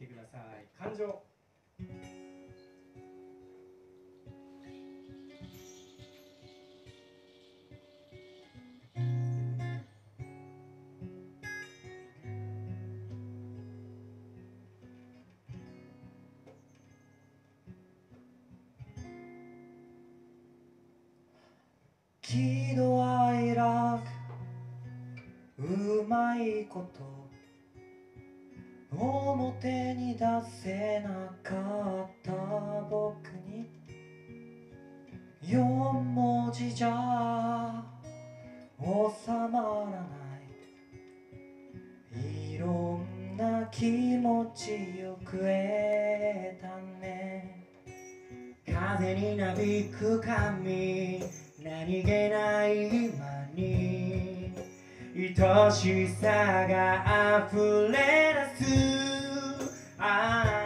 てください。感情。喜怒哀楽。うまいこと。表に出せなかった僕に。四文字じゃ収まらない。いろんな気持ちよくえたね。風になびく髪何気ない今に。愛しさが溢れ出す。ああ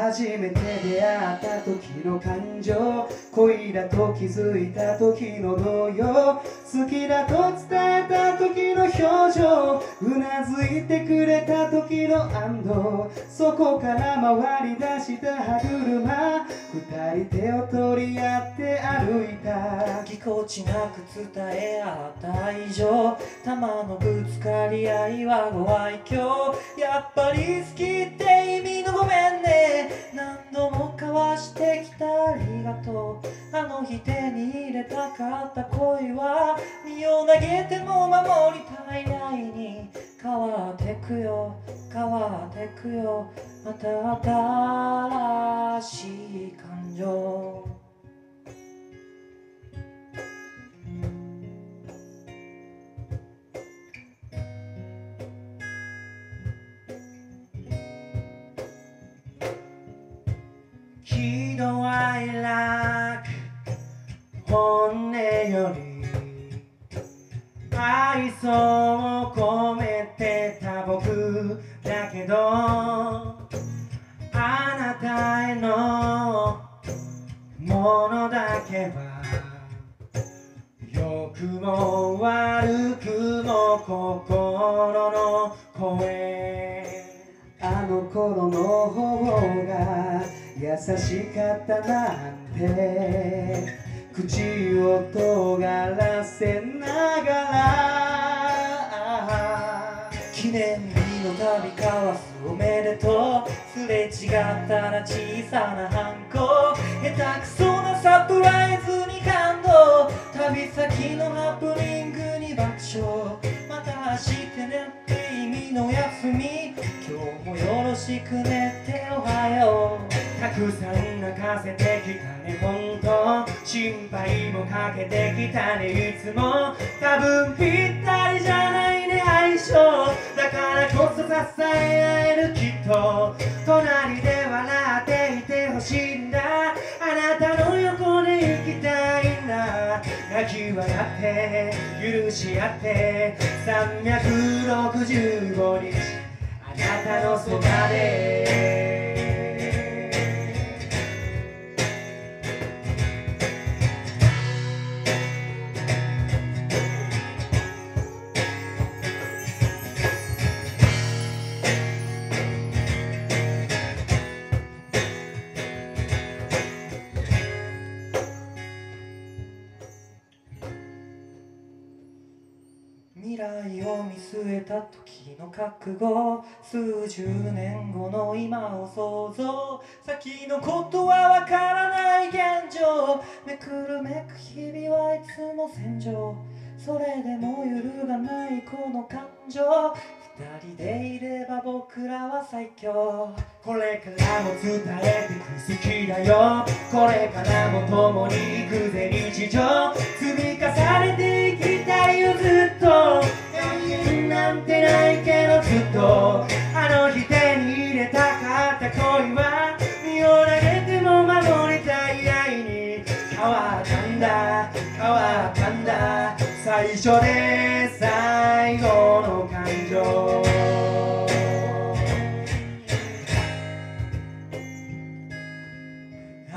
初めて出会った時の感情。恋だと気づいた時の動揺好きだと伝えた時の表情。うなずいてくれた時の安堵そこから回り出した歯車。二人手を取り合って歩いた。ぎこちなく伝え合った愛情玉のぶつかり合いはご愛嬌。やっぱり好きって意味のめんね何度も交わしてきたありがとう。あの日手に入れたかった恋は身を投げても守りたい愛に。変わってくよ。変わってくよ。また新しい感情。喜怒哀楽本音より愛想を込めてた僕だけどあなたへのものだけは良くも悪くも心の声。あの頃の方が優しかったなんて口を尖らせながら。記念日の度交わすおめでとう。すれ違ったら小さなハンコ下手くそなサプライズに感動。旅先のハプニングに爆笑。また走ってね。くさん泣かせてきたね本当心配もかけてきたねいつも多分ぴったりじゃないね相性だからこそ支え合えるきっと。隣で笑っていてほしいんだ。あなたの横で生きたいんだ。泣き笑って許し合って。365日あなたのそばで。未来を見据えた時の覚悟数十年後の今を想像先のことはわからない現状めくるめく日々はいつも戦場それでも揺るがないこの感情二人で。いれば僕らは最強。これからも伝えてく好きだよ。これからも共に行くぜ日常。積み重ねていきたいよずっと。永遠なんてないけどずっと。あの日手に入れたかった恋は身を投げても守りたい愛に。変わったんだ。変わったんだ。最初で最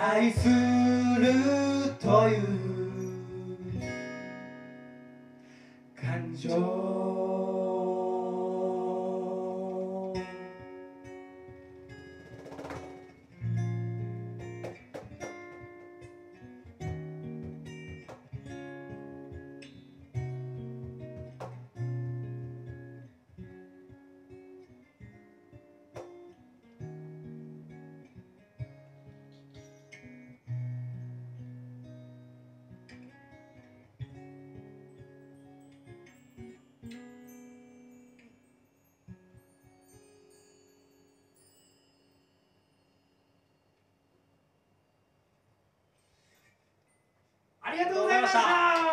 愛するという感情。ありがとうございました。